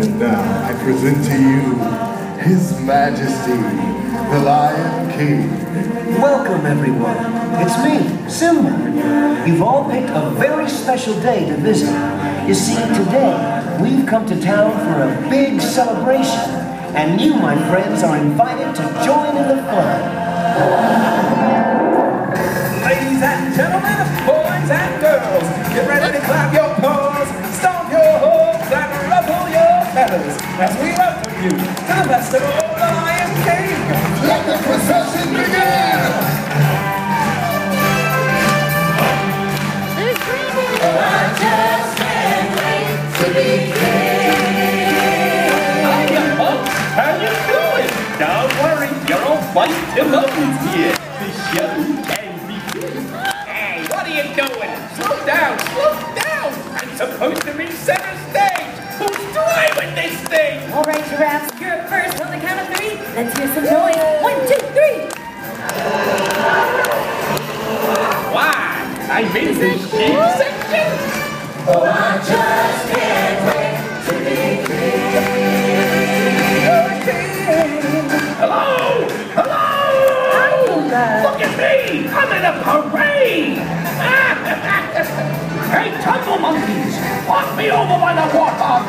And now I present to you His Majesty, the Lion King. Welcome everyone. It's me, Simba. You've all picked a very special day to visit. You see, today we've come to town for a big celebration. And you, my friends, are invited to join in the fun. Ladies and gentlemen, boys and girls, get ready to clap your feathers as we welcome you to the festival of the Lion King. Let the procession begin! Hiya, folks. Oh, how you doing? Don't worry, you're all fine to mountains here. The show can begin. Hey, what are you doing? Slow down, slow down. I'm supposed to be center thing? All right, giraffes, you're up first on the count of three. Let's hear some noise. One, two, three. Why? I'm in the sheep section. Hello? Hello? Look at me! I'm in a parade! hey, tumble monkeys! Walk me over by the water!